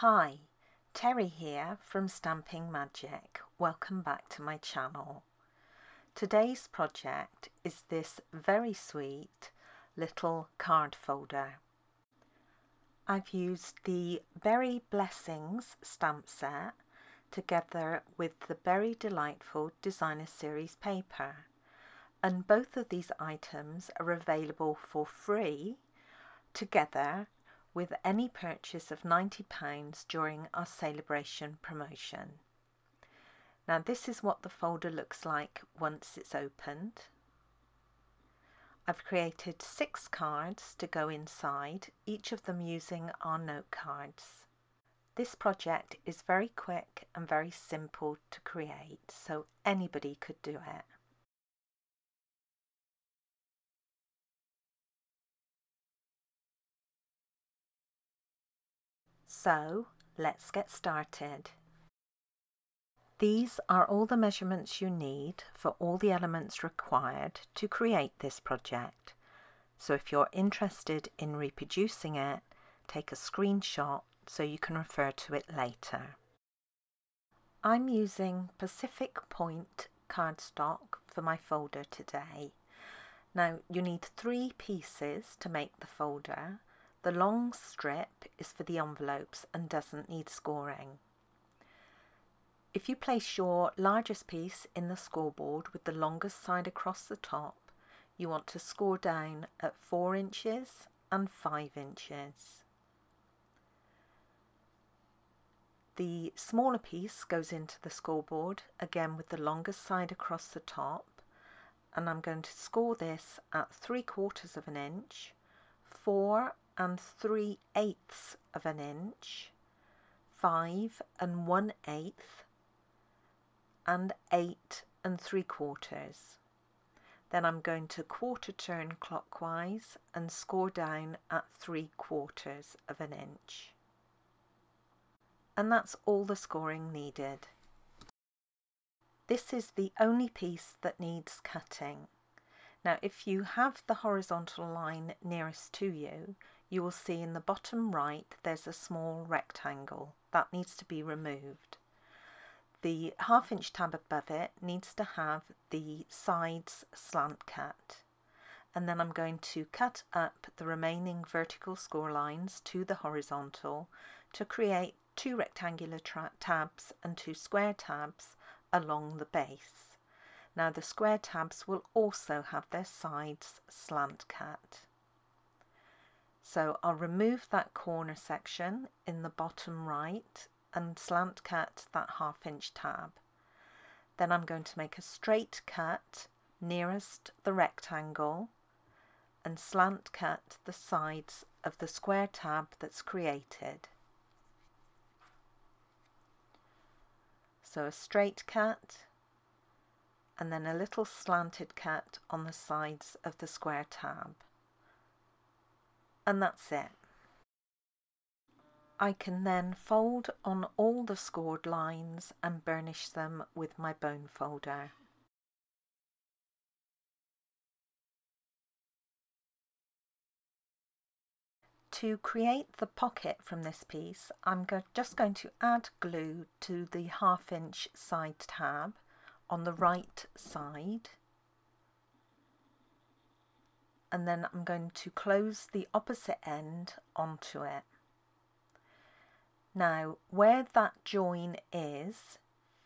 Hi, Teri here from Stampin' Magic. Welcome back to my channel. Today's project is this very sweet little card folder. I've used the Berry Blessings stamp set together with the Berry Delightful Designer Series paper and both of these items are available for free together with any purchase of £90 during our celebration promotion. Now this is what the folder looks like once it's opened. I've created six cards to go inside, each of them using our note cards. This project is very quick and very simple to create, so anybody could do it. So let's get started. These are all the measurements you need for all the elements required to create this project. So if you're interested in reproducing it, take a screenshot so you can refer to it later. I'm using Pacific Point cardstock for my folder today. Now you need three pieces to make the folder the long strip is for the envelopes and doesn't need scoring. If you place your largest piece in the scoreboard with the longest side across the top, you want to score down at 4 inches and 5 inches. The smaller piece goes into the scoreboard, again with the longest side across the top, and I'm going to score this at 3 quarters of an inch, 4 and 3 eighths of an inch, 5 and 1 eighth, and 8 and 3 quarters. Then I'm going to quarter turn clockwise and score down at 3 quarters of an inch. And that's all the scoring needed. This is the only piece that needs cutting. Now if you have the horizontal line nearest to you, you will see in the bottom right there's a small rectangle that needs to be removed. The half inch tab above it needs to have the sides slant cut and then I'm going to cut up the remaining vertical score lines to the horizontal to create two rectangular tabs and two square tabs along the base. Now the square tabs will also have their sides slant cut. So I'll remove that corner section in the bottom right and slant cut that half inch tab. Then I'm going to make a straight cut nearest the rectangle and slant cut the sides of the square tab that's created. So a straight cut and then a little slanted cut on the sides of the square tab and that's it. I can then fold on all the scored lines and burnish them with my bone folder. To create the pocket from this piece, I'm go just going to add glue to the half inch side tab on the right side and then I'm going to close the opposite end onto it. Now where that join is,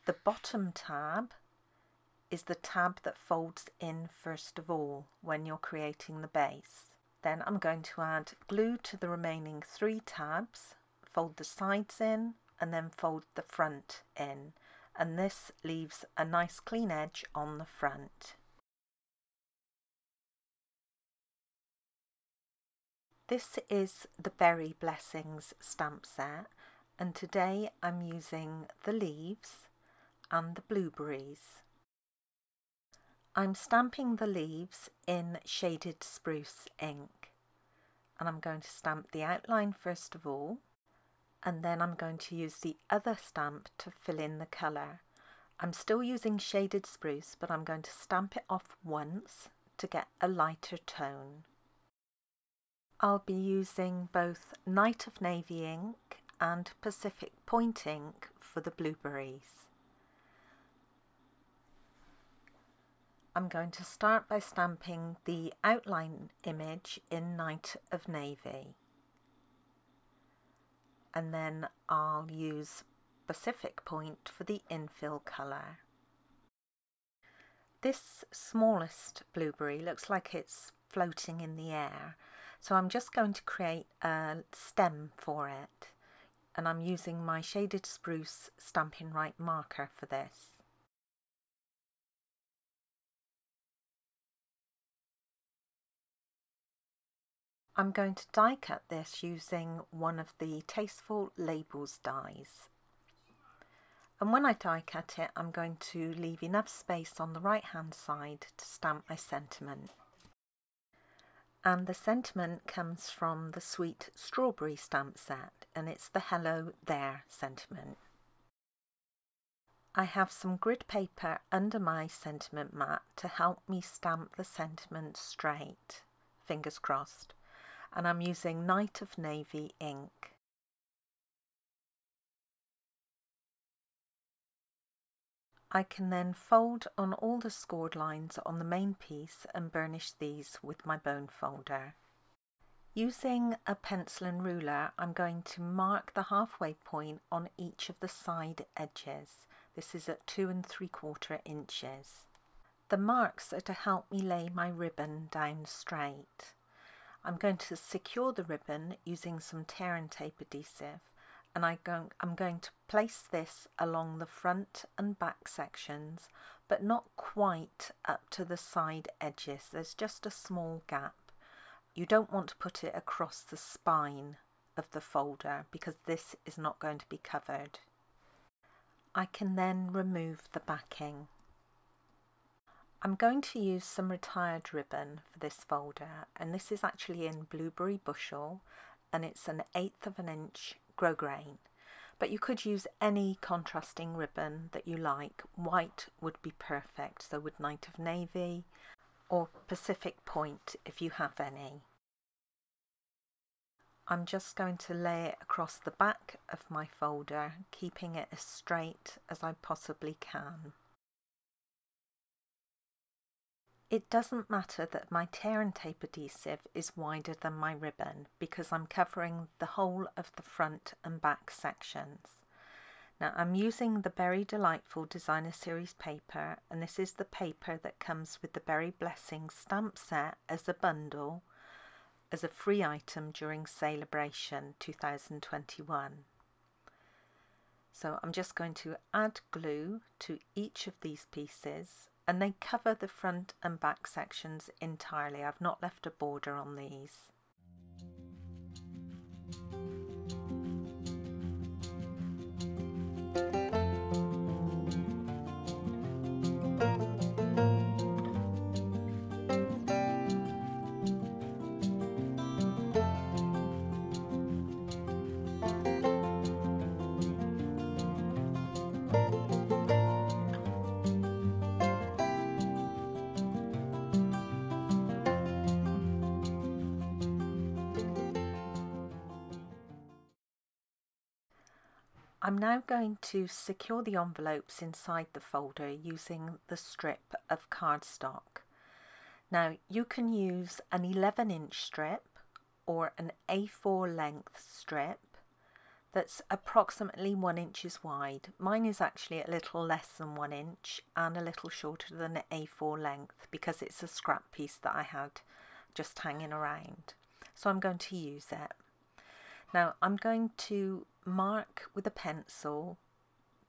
the bottom tab is the tab that folds in first of all when you're creating the base. Then I'm going to add glue to the remaining three tabs, fold the sides in and then fold the front in and this leaves a nice clean edge on the front. This is the Berry Blessings stamp set and today I'm using the leaves and the blueberries. I'm stamping the leaves in shaded spruce ink and I'm going to stamp the outline first of all and then I'm going to use the other stamp to fill in the colour. I'm still using shaded spruce but I'm going to stamp it off once to get a lighter tone. I'll be using both Night of Navy ink and Pacific Point ink for the blueberries. I'm going to start by stamping the outline image in Night of Navy and then I'll use Pacific Point for the infill colour. This smallest blueberry looks like it's floating in the air so I'm just going to create a stem for it and I'm using my Shaded Spruce Stampin' Write marker for this. I'm going to die cut this using one of the Tasteful Labels dies. And when I die cut it, I'm going to leave enough space on the right hand side to stamp my sentiment. And the sentiment comes from the Sweet Strawberry stamp set, and it's the Hello There sentiment. I have some grid paper under my sentiment mat to help me stamp the sentiment straight, fingers crossed and I'm using Night of Navy ink. I can then fold on all the scored lines on the main piece and burnish these with my bone folder. Using a pencil and ruler, I'm going to mark the halfway point on each of the side edges. This is at two and three quarter inches. The marks are to help me lay my ribbon down straight. I'm going to secure the ribbon using some tear and tape adhesive and I go, I'm going to place this along the front and back sections but not quite up to the side edges. There's just a small gap. You don't want to put it across the spine of the folder because this is not going to be covered. I can then remove the backing. I'm going to use some retired ribbon for this folder and this is actually in Blueberry Bushel and it's an eighth of an inch grosgrain but you could use any contrasting ribbon that you like. White would be perfect, so would Night of Navy or Pacific Point if you have any. I'm just going to lay it across the back of my folder, keeping it as straight as I possibly can. It doesn't matter that my tear and tape adhesive is wider than my ribbon because I'm covering the whole of the front and back sections. Now I'm using the Berry Delightful Designer Series paper and this is the paper that comes with the Berry Blessing stamp set as a bundle as a free item during Celebration 2021. So I'm just going to add glue to each of these pieces and they cover the front and back sections entirely. I've not left a border on these. I'm now going to secure the envelopes inside the folder using the strip of cardstock. Now you can use an 11 inch strip or an A4 length strip that's approximately one inches wide. Mine is actually a little less than one inch and a little shorter than A4 length because it's a scrap piece that I had just hanging around. So I'm going to use it. Now I'm going to mark with a pencil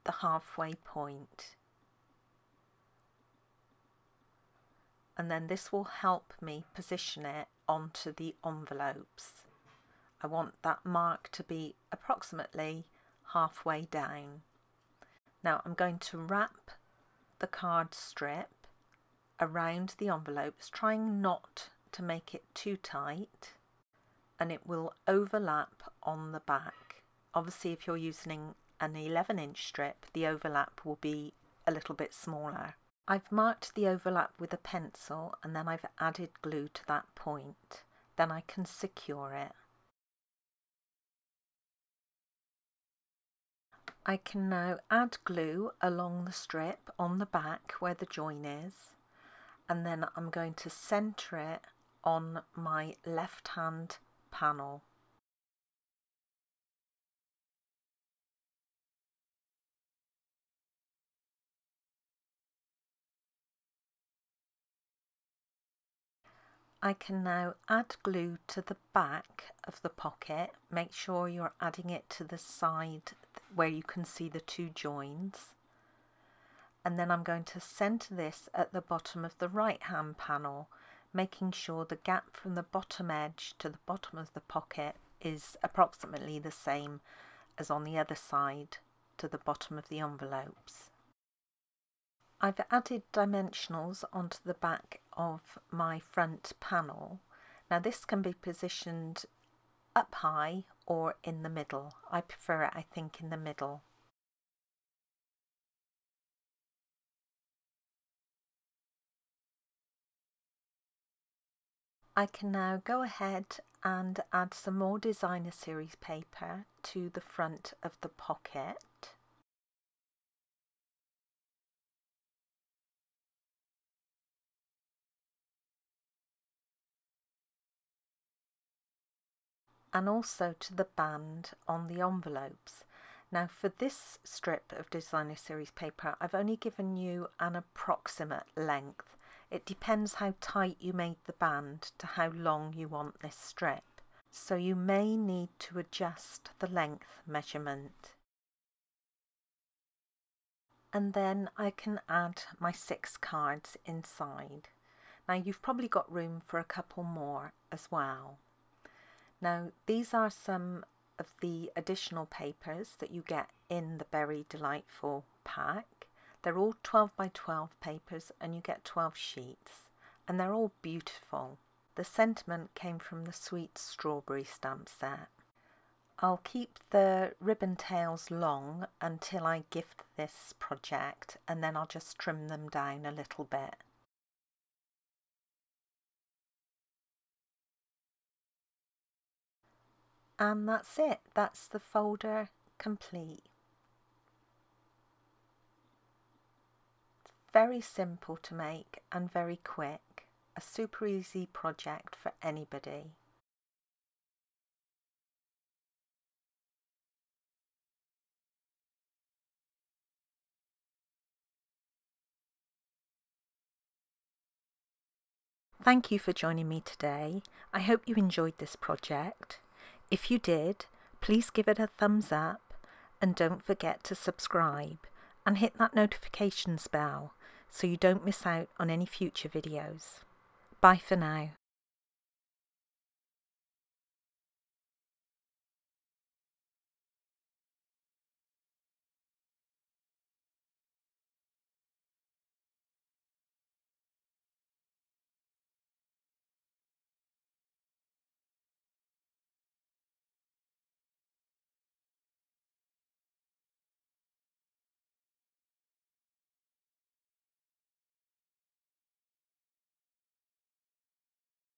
the halfway point and then this will help me position it onto the envelopes. I want that mark to be approximately halfway down. Now I'm going to wrap the card strip around the envelopes, trying not to make it too tight and it will overlap on the back. Obviously if you're using an 11 inch strip the overlap will be a little bit smaller. I've marked the overlap with a pencil and then I've added glue to that point. Then I can secure it. I can now add glue along the strip on the back where the join is and then I'm going to centre it on my left hand panel. I can now add glue to the back of the pocket. Make sure you're adding it to the side where you can see the two joins. And then I'm going to centre this at the bottom of the right hand panel, making sure the gap from the bottom edge to the bottom of the pocket is approximately the same as on the other side to the bottom of the envelopes. I've added dimensionals onto the back of my front panel. Now this can be positioned up high or in the middle. I prefer it I think in the middle. I can now go ahead and add some more designer series paper to the front of the pocket. And also to the band on the envelopes. Now for this strip of designer series paper I've only given you an approximate length. It depends how tight you made the band to how long you want this strip. So you may need to adjust the length measurement. And then I can add my six cards inside. Now you've probably got room for a couple more as well. Now these are some of the additional papers that you get in the Berry Delightful pack. They're all 12 by 12 papers and you get 12 sheets and they're all beautiful. The sentiment came from the Sweet Strawberry stamp set. I'll keep the ribbon tails long until I gift this project and then I'll just trim them down a little bit. And that's it that's the folder complete very simple to make and very quick a super easy project for anybody Thank you for joining me today. I hope you enjoyed this project. If you did, please give it a thumbs up and don't forget to subscribe and hit that notifications bell so you don't miss out on any future videos. Bye for now.